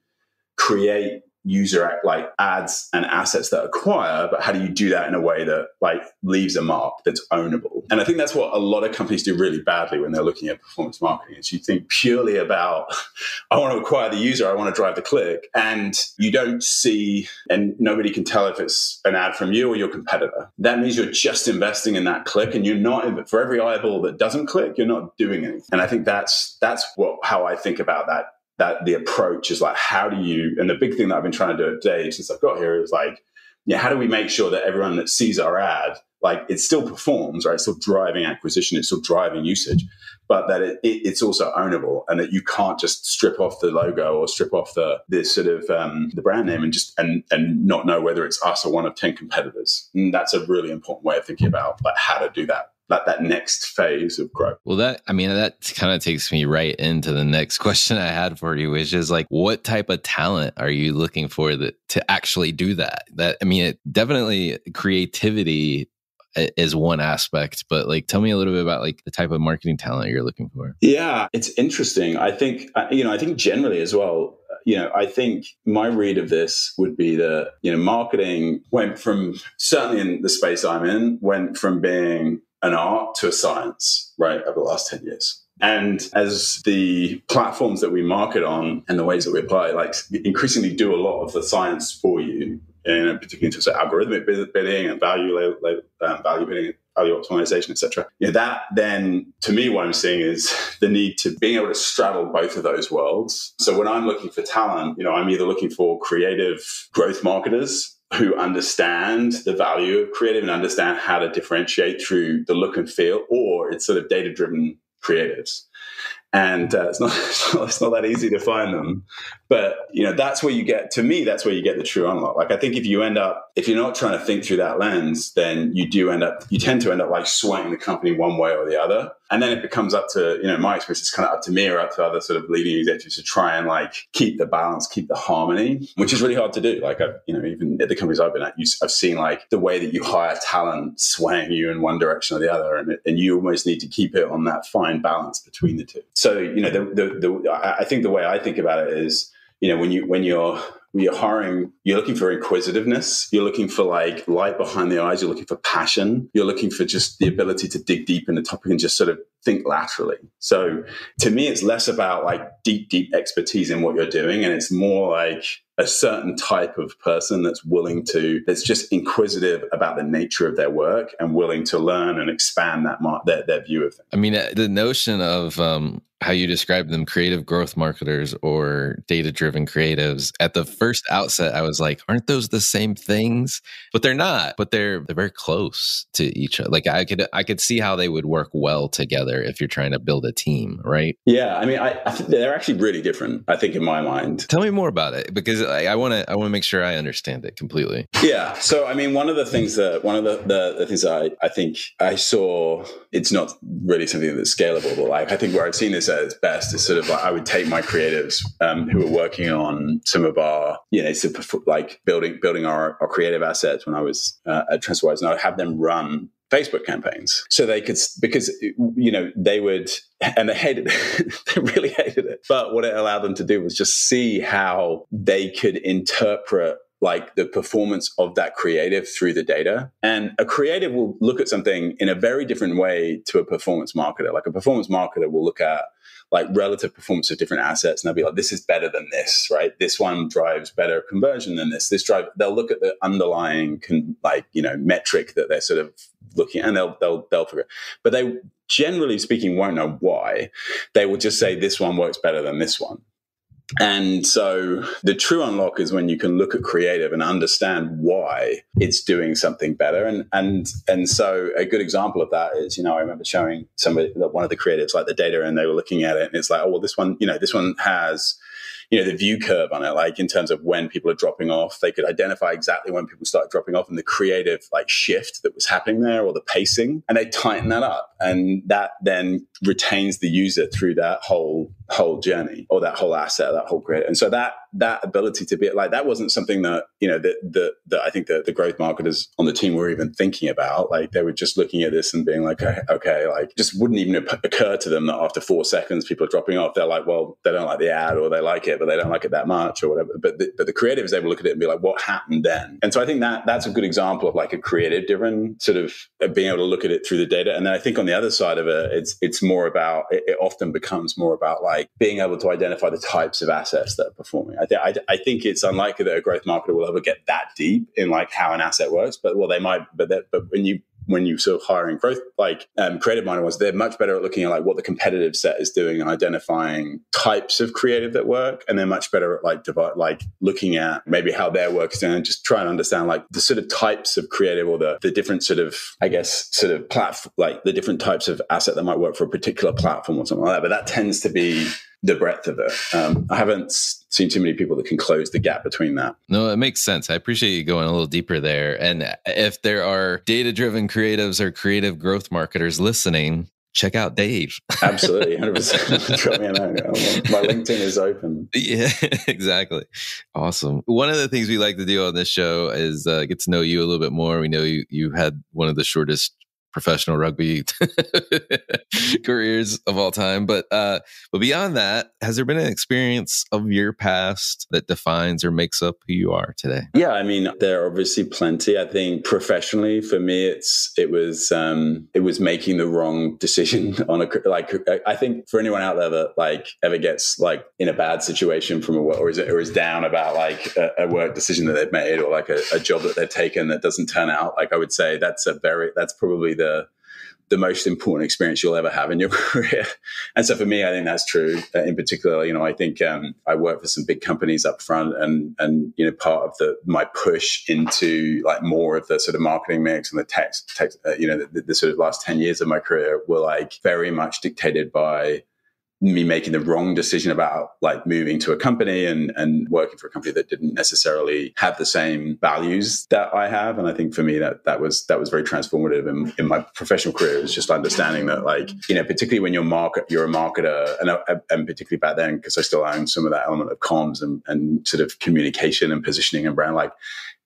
create user like ads and assets that acquire but how do you do that in a way that like leaves a mark that's ownable? And i think that's what a lot of companies do really badly when they're looking at performance marketing is you think purely about i want to acquire the user i want to drive the click and you don't see and nobody can tell if it's an ad from you or your competitor. That means you're just investing in that click and you're not for every eyeball that doesn't click you're not doing anything. And i think that's that's what how i think about that that the approach is like, how do you, and the big thing that I've been trying to do today since I've got here is like, yeah, how do we make sure that everyone that sees our ad, like it still performs, right? It's still driving acquisition, it's still driving usage, but that it, it, it's also ownable and that you can't just strip off the logo or strip off the sort of um, the brand name and just and and not know whether it's us or one of 10 competitors. And that's a really important way of thinking about like how to do that like that next phase of growth. Well, that I mean that kind of takes me right into the next question I had for you, which is like, what type of talent are you looking for that to actually do that? That I mean, it definitely creativity is one aspect but like tell me a little bit about like the type of marketing talent you're looking for yeah it's interesting i think uh, you know i think generally as well you know, I think my read of this would be that, you know, marketing went from, certainly in the space I'm in, went from being an art to a science, right, over the last 10 years. And as the platforms that we market on and the ways that we apply, like increasingly do a lot of the science for you, and particularly in terms of algorithmic bidding and value um, value bidding, value optimization, etc. You know, that then, to me, what I'm seeing is the need to being able to straddle both of those worlds. So when I'm looking for talent, you know, I'm either looking for creative growth marketers who understand the value of creative and understand how to differentiate through the look and feel, or it's sort of data driven creatives. And uh, it's, not, it's, not, it's not that easy to find them, but you know that's where you get. To me, that's where you get the true unlock. Like I think if you end up, if you're not trying to think through that lens, then you do end up. You tend to end up like swaying the company one way or the other and then it becomes up to, you know, my experience is kind of up to me or up to other sort of leading executives to try and like keep the balance, keep the harmony, which is really hard to do. Like, I've, you know, even at the companies I've been at, you, I've seen like the way that you hire talent swaying you in one direction or the other. And, and you almost need to keep it on that fine balance between the two. So, you know, the, the, the I think the way I think about it is, you know, when you, when you're, you're hiring, you're looking for inquisitiveness. You're looking for like light behind the eyes. You're looking for passion. You're looking for just the ability to dig deep in the topic and just sort of think laterally. So to me, it's less about like deep, deep expertise in what you're doing. And it's more like a certain type of person that's willing to, that's just inquisitive about the nature of their work and willing to learn and expand that, their, their view of things. I mean, the notion of um, how you describe them creative growth marketers or data driven creatives at the first outset i was like aren't those the same things? But they're not but they're they're very close to each other like i could i could see how they would work well together if you're trying to build a team right? Yeah i mean i, I think they're actually really different i think in my mind. Tell me more about it because i want to i want to make sure i understand it completely. Yeah so i mean one of the things that one of the the, the things i i think i saw it's not really something that's scalable but like i think where i've seen this at its best is sort of like I would take my creatives um, who were working on some of our, you know, sort of like building building our, our creative assets when I was uh, at TransferWise, and I would have them run Facebook campaigns. So they could, because, you know, they would, and they hated it. they really hated it. But what it allowed them to do was just see how they could interpret like the performance of that creative through the data. And a creative will look at something in a very different way to a performance marketer. Like a performance marketer will look at like relative performance of different assets and they'll be like, this is better than this, right? This one drives better conversion than this. This drive, they'll look at the underlying con, like, you know, metric that they're sort of looking and they'll, they'll, they'll figure, but they generally speaking won't know why. They will just say this one works better than this one. And so the true unlock is when you can look at creative and understand why it's doing something better. And and and so a good example of that is, you know, I remember showing somebody one of the creatives like the data and they were looking at it and it's like, oh well this one, you know, this one has you know, the view curve on it, like in terms of when people are dropping off. They could identify exactly when people start dropping off and the creative like shift that was happening there or the pacing, and they tighten that up, and that then retains the user through that whole whole journey or that whole asset, that whole grid. And so that that ability to be like that wasn't something that you know that that, that I think that the growth marketers on the team were even thinking about. Like they were just looking at this and being like, okay, okay like just wouldn't even occur to them that after four seconds people are dropping off. They're like, well, they don't like the ad or they like it, but they don't like it that much or whatever. But the, but the creative is able to look at it and be like, what happened then? And so I think that that's a good example of like a creative driven sort of being able to look at it through the data. And then I think on the other side of it, it's it's more about it, it often becomes more about like being able to identify the types of assets that are performing. I, th- I, I think it's unlikely that a growth marketer will ever get that deep in like how an asset works, but well, they might. But that, but when you when you sort of hiring growth like um, creative minded ones they're much better at looking at like what the competitive set is doing and identifying types of creative that work. And they're much better at like divide, like looking at maybe how their work is doing and just trying to understand like the sort of types of creative or the, the different sort of i guess sort of platform like the different types of asset that might work for a particular platform or something like that. But that tends to be the breadth of it. Um, I haven't seen too many people that can close the gap between that. No, it makes sense. I appreciate you going a little deeper there. And if there are data driven creatives or creative growth marketers listening, check out Dave. Absolutely, 100%. My LinkedIn is open. Yeah, exactly. Awesome. One of the things we like to do on this show is uh, get to know you a little bit more. We know you you had one of the shortest professional rugby careers of all time. But uh, but beyond that, has there been an experience of your past that defines or makes up who you are today? Yeah, I mean, there are obviously plenty. I think professionally, for me, it's it was um, it was making the wrong decision on a like. I think for anyone out there that like ever gets like in a bad situation from a work or is or is down about like a, a work decision that they've made or like a, a job that they've taken that doesn't turn out, like I would say that's a very that's probably the the most important experience you'll ever have in your career. And so for me, I think that's true. Uh, in particular, you know, I think um, I work for some big companies up front, and and you know, part of the my push into like more of the sort of marketing mix and the tech, tech uh, you know, the, the, sort of last ten years of my career were like very much dictated by me making the wrong decision about like moving to a company and and working for a company that didn't necessarily have the same values that I have. And I think for me that that was that was very transformative in, in my professional career. Was just understanding that like you know particularly when you're market you're a marketer and uh, and particularly back then because I still own some of that element of comms and and sort of communication and positioning and brand like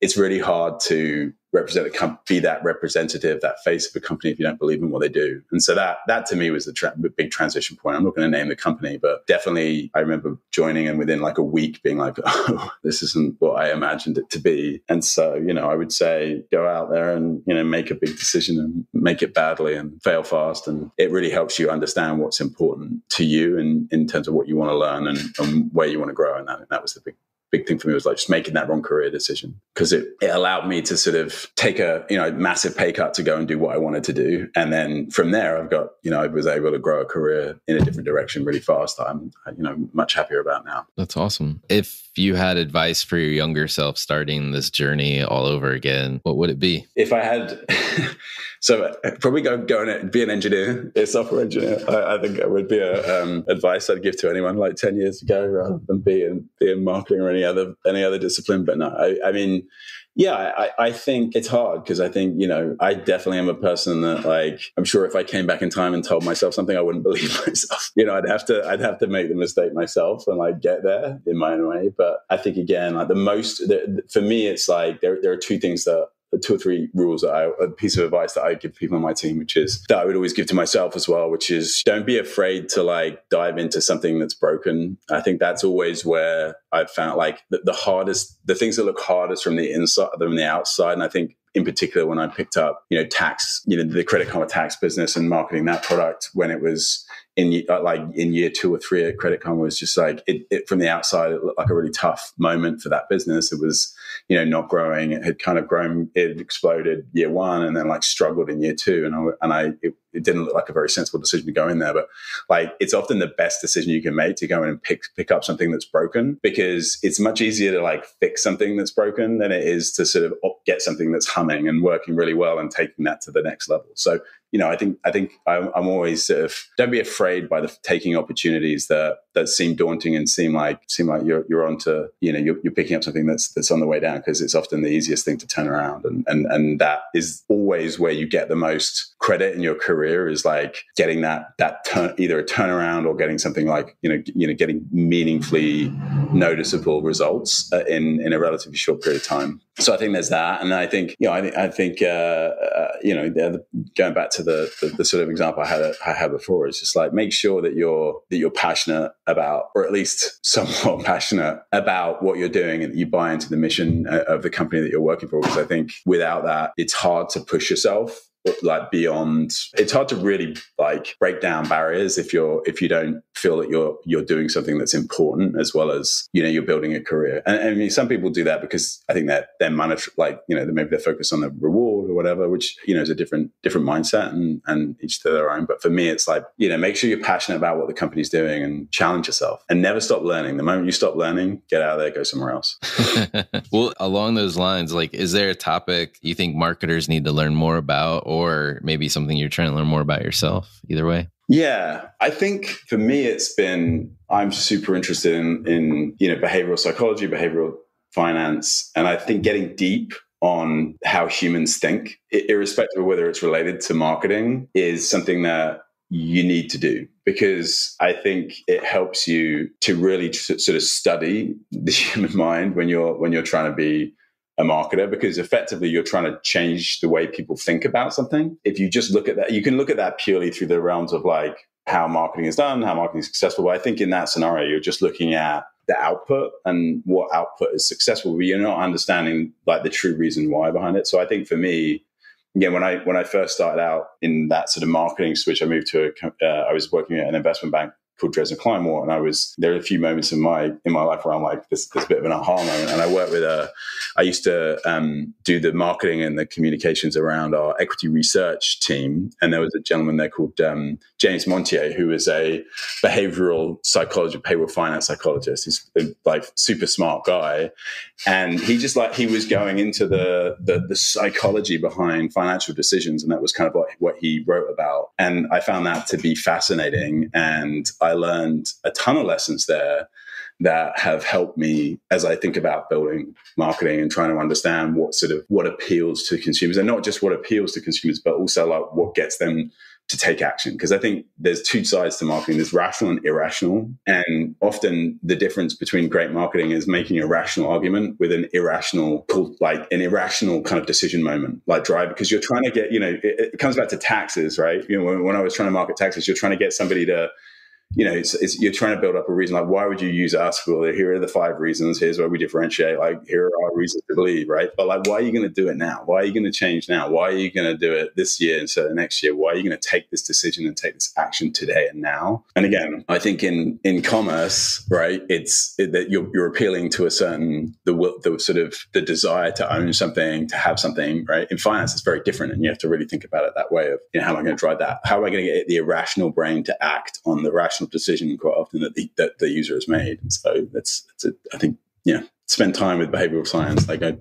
it's really hard to represent a company, be that representative, that face of a company if you don't believe in what they do. And so that that to me was the tra- big transition point. I'm not going to name the company, but definitely I remember joining and within like a week being like, oh, this isn't what I imagined it to be. And so you know, I would say go out there and you know make a big decision and make it badly and fail fast, and it really helps you understand what's important to you and in terms of what you want to learn and, and where you want to grow. And that, that was the big big thing for me was like just making that wrong career decision. Because it, it allowed me to sort of take a you know massive pay cut to go and do what I wanted to do. And then from there I've got you know I was able to grow a career in a different direction really fast that I'm you know much happier about now. That's awesome. If you had advice for your younger self starting this journey all over again what would it be if I had so probably go go and be an engineer a software engineer I, I think it would be a um, advice I'd give to anyone like 10 years ago rather than be in, be in marketing or any any other any other discipline. But no, I, I mean, yeah, I, I think it's hard because I think you know I definitely am a person that like I'm sure if I came back in time and told myself something, I wouldn't believe myself. You know, I'd have to I'd have to make the mistake myself and like get there in my own way. But I think again, like the most the, for me, it's like there there are two things that two or three rules that I, a piece of advice that I give people on my team, which is that I would always give to myself as well, which is don't be afraid to like dive into something that's broken. I think that's always where I've found like the, the hardest, the things that look hardest from the inside than the outside. And I think in particular when I picked up, you know, tax, you know, the Credit Karma tax business and marketing that product when it was in uh, like in year two or three at Credit Karma was just like it, it, from the outside it looked like a really tough moment for that business. It was you know not growing. It had kind of grown. It exploded year one and then like struggled in year two. And I and I it, it didn't look like a very sensible decision to go in there. But like, it's often the best decision you can make to go in and pick pick up something that's broken because it's much easier to like fix something that's broken than it is to sort of get something that's humming and working really well and taking that to the next level. So you know, I think I think I'm, I'm, always sort of don't be afraid by the taking opportunities that that seem daunting and seem like seem like you're you're onto you know you're, you're picking up something that's that's on the way down because it's often the easiest thing to turn around and and and that is always where you get the most credit in your career is like getting that that turn either a turnaround or getting something like you know you know getting meaningfully noticeable results uh, in in a relatively short period of time. So I think there's that, and I think you know I, I think uh, uh, you know going back to the, the, the sort of example I had I had before it's just like make sure that you're that you're passionate about, or at least somewhat passionate about what you're doing, and that you buy into the mission uh, of the company that you're working for. Because I think without that, it's hard to push yourself like beyond it's hard to really like break down barriers if you're if you don't feel that you're you're doing something that's important as well as you know you're building a career. And, I mean some people do that because I think that they're monetary like you know maybe they're focused on the reward or whatever which you know is a different different mindset and and each to their own. But for me it's like you know make sure you're passionate about what the company's doing and challenge yourself and never stop learning. The moment you stop learning get out of there go somewhere else. Well along those lines like is there a topic you think marketers need to learn more about or maybe something you're trying to learn more about yourself either way? Yeah i think for me it's been i'm super interested in in you know behavioral psychology behavioral finance and i think getting deep on how humans think irrespective of whether it's related to marketing is something that you need to do because I think it helps you to really sort of study the human mind when you're when you're trying to be a marketer because effectively you're trying to change the way people think about something. If you just look at that, you can look at that purely through the realms of like how marketing is done, how marketing is successful. But I think in that scenario, you're just looking at the output and what output is successful, but you're not understanding like the true reason why behind it. So I think for me, again, when I when I first started out in that sort of marketing switch, I moved to a, uh, I was working at an investment bank called Dresdner Kleinwort, and I was there are a few moments in my in my life where I'm like this this bit of an aha moment. And I worked with a, I used to um, do the marketing and the communications around our equity research team, and there was a gentleman there called um, James Montier who is a behavioral psychologist, behavioral finance psychologist. He's a, like super smart guy, and he just like he was going into the, the the psychology behind financial decisions, and that was kind of what what he wrote about. And I found that to be fascinating, and I learned a ton of lessons there that have helped me as I think about building marketing and trying to understand what sort of what appeals to consumers and not just what appeals to consumers, but also like what gets them to take action. Because I think there's two sides to marketing. There's rational and irrational. And often the difference between great marketing is making a rational argument with an irrational, like an irrational kind of decision moment, like drive, because you're trying to get, you know, it, it comes back to taxes, right? You know, when, when I was trying to market taxes, you're trying to get somebody to you know, it's, it's, you're trying to build up a reason like, why would you use us? Well, here are the five reasons. Here's where we differentiate. Like, here are our reasons to believe, right? But like, why are you going to do it now? Why are you going to change now? Why are you going to do it this year instead of next year? Why are you going to take this decision and take this action today and now? And again, I think in in commerce, right, it's it, that you're, you're appealing to a certain the the sort of the desire to own something, to have something, right? In finance, it's very different, and you have to really think about it that way of, you know, how am I going to drive that? How am I going to get the irrational brain to act on the rational decision quite often that the, that the user has made. And so that's, that's a, I think, yeah, spend time with behavioral science. Like I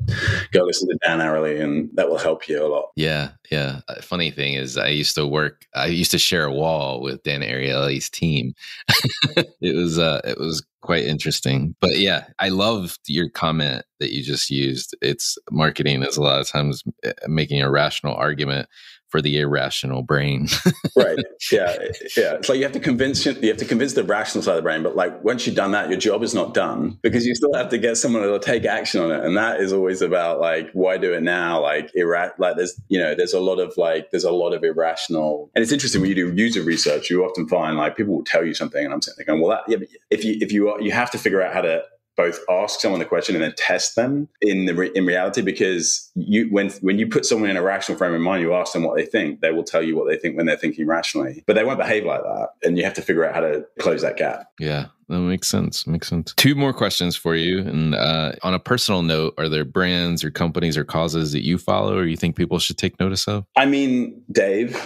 go listen to Dan Ariely and that will help you a lot. Yeah. Yeah. Funny thing is I used to work, I used to share a wall with Dan Ariely's team. it was, uh, it was quite interesting. But yeah, I love your comment that you just used. It's marketing is a lot of times eh, making a rational argument for the irrational brain. right. Yeah. Yeah. It's like you have to convince you have to convince the rational side of the brain, but like once you've done that, your job is not done because you still have to get someone to take action on it. And that is always about like why do it now? Like ira- like there's you know, there's a lot of like there's a lot of irrational and it's interesting when you do user research, you often find like people will tell you something and I'm sitting there going, well that yeah, if you if you are, you have to figure out how to both ask someone the question and then test them in the re- in reality because you when when you put someone in a rational frame of mind you ask them what they think they will tell you what they think when they're thinking rationally but they won't behave like that and you have to figure out how to close that gap. Yeah that makes sense makes sense. Two more questions for you and uh, on a personal note are there brands or companies or causes that you follow or you think people should take notice of? I mean dave.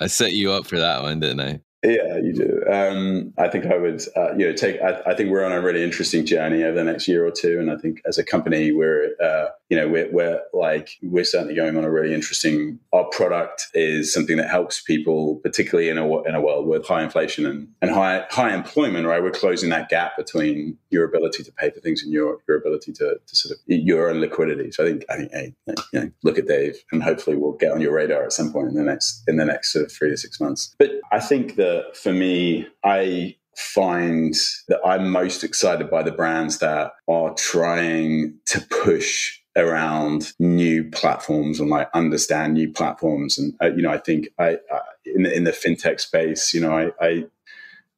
I set you up for that one, didn't I? Yeah, you do. Um, I think I would, uh, you know, take. I, I, think we're on a really interesting journey over the next year or two, and I think as a company, we're, uh, you know, we're, we're like we're certainly going on a really interesting. Our product is something that helps people, particularly in a in a world with high inflation and, and high high employment. Right, we're closing that gap between your ability to pay for things and your your ability to, to sort of your own liquidity. So I think I think hey, you know, look at Dave, and hopefully we'll get on your radar at some point in the next in the next sort of three to six months. But I think that for me, I find that I'm most excited by the brands that are trying to push around new platforms and like understand new platforms. And uh, you know i think i uh, in, the, in the fintech space you know i, I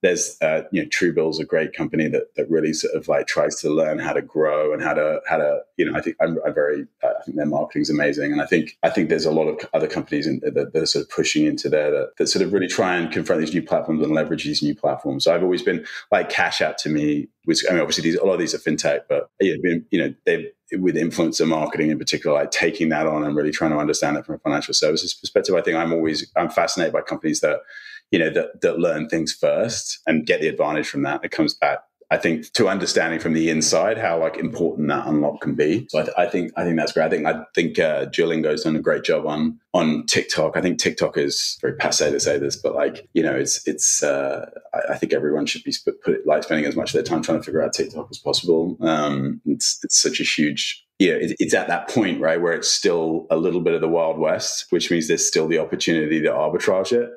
there's uh, you know Truebill's a great company that that really sort of like tries to learn how to grow and how to how to you know I think I'm, I'm very uh, I think their marketing is amazing and I think I think there's a lot of other companies in, that, that, are sort of pushing into there that, that sort of really try and confront these new platforms and leverage these new platforms. So I've always been like Cash App to me which I mean obviously these a lot of these are fintech but you know they've with influencer marketing in particular, like taking that on and really trying to understand it from a financial services perspective. I think I'm always I'm fascinated by companies that you know, that, that learn things first and get the advantage from that. It comes back I think to understanding from the inside how like important that unlock can be. So I, th- I think I think that's great. I think I think uh, Duolingo's done a great job on on TikTok. I think TikTok is very passe to say this, but like you know, it's it's. Uh, I, I, think everyone should be sp- put, like spending as much of their time trying to figure out TikTok as possible. Um, it's it's such a huge yeah, it, it's at that point, right, where it's still a little bit of the Wild West, which means there's still the opportunity to arbitrage it.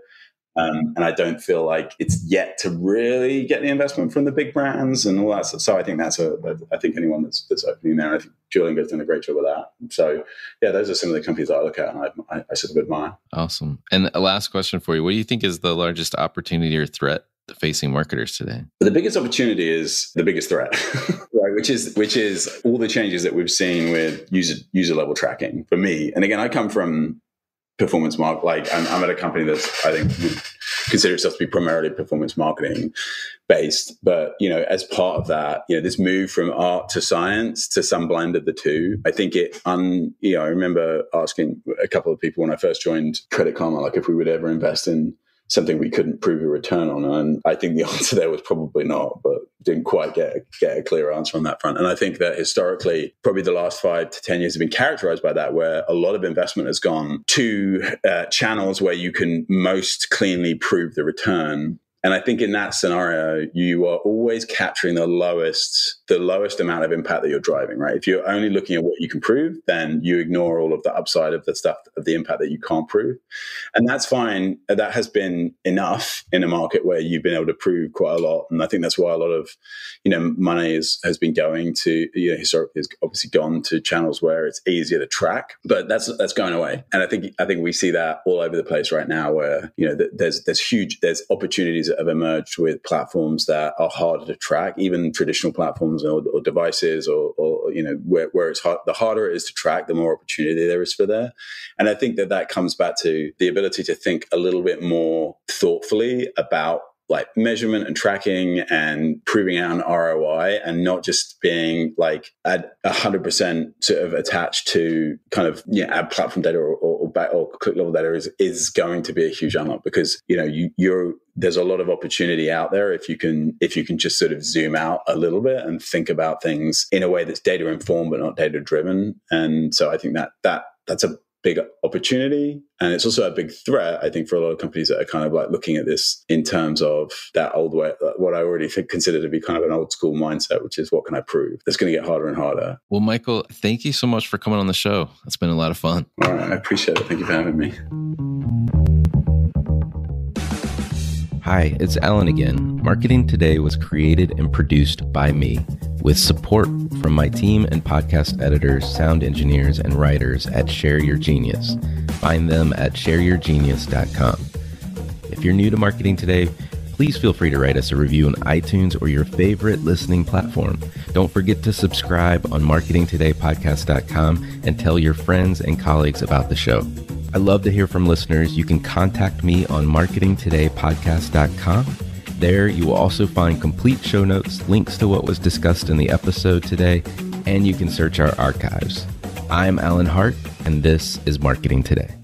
Um, and I don't feel like it's yet to really get the investment from the big brands and all that. So, so I think that's a, I think anyone that's, that's opening there, I think Duolingo's done a great job of that. So yeah, those are some of the companies that I look at and I, I, I sort of admire. Awesome. And a last question for you. What do you think is the largest opportunity or threat facing marketers today? The biggest opportunity is the biggest threat, right? Which is which is all the changes that we've seen with user user level tracking for me. And again, I come from performance mark like I'm, I'm, at a company that's i think would consider itself to be primarily performance marketing based. But you know as part of that you know this move from art to science to some blend of the two i think it un you know i remember asking a couple of people when i first joined credit karma like if we would ever invest in something we couldn't prove a return on. And I think the answer there was probably not, but didn't quite get a, get a clear answer on that front. And I think that historically, probably the last five to 10 years have been characterized by that, where a lot of investment has gone to uh, channels where you can most cleanly prove the return and I think in that scenario, you are always capturing the lowest, the lowest amount of impact that you're driving, right? If you're only looking at what you can prove, then you ignore all of the upside of the stuff of the impact that you can't prove. And that's fine. That has been enough in a market where you've been able to prove quite a lot. And I think that's why a lot of, you know, money is, has been going to, you know, historically has obviously gone to channels where it's easier to track, but that's, that's going away. And I think, I think we see that all over the place right now where, you know, there's, there's huge, there's opportunities have emerged with platforms that are harder to track, even traditional platforms or, or devices, or, or, you know where, where it's hard, the harder it is to track, the more opportunity there is for there. And I think that that comes back to the ability to think a little bit more thoughtfully about like measurement and tracking and proving out an ROI and not just being like at hundred percent sort of attached to kind of yeah ad platform data or, or, or, click level data is, is going to be a huge unlock because you know you, you're there's a lot of opportunity out there if you can if you can just sort of zoom out a little bit and think about things in a way that's data informed but not data driven. And so I think that that that's a big opportunity. And it's also a big threat i think for a lot of companies that are kind of like looking at this in terms of that old way what i already think, consider to be kind of an old school mindset which is what can i prove? It's going to get harder and harder. Well michael thank you so much for coming on the show. It's been a lot of fun. All right i appreciate it. Thank you for having me Hi, it's Alan again. Marketing Today was created and produced by me with support from my team and podcast editors, sound engineers, and writers at Share Your Genius. Find them at shareyourgenius.com. If you're new to Marketing Today, please feel free to write us a review on iTunes or your favorite listening platform. Don't forget to subscribe on marketingtodaypodcast.com and tell your friends and colleagues about the show. I love to hear from listeners. You can contact me on marketingtodaypodcast.com. There, you will also find complete show notes, links to what was discussed in the episode today, and you can search our archives. I'm Alan Hart, and this is Marketing Today.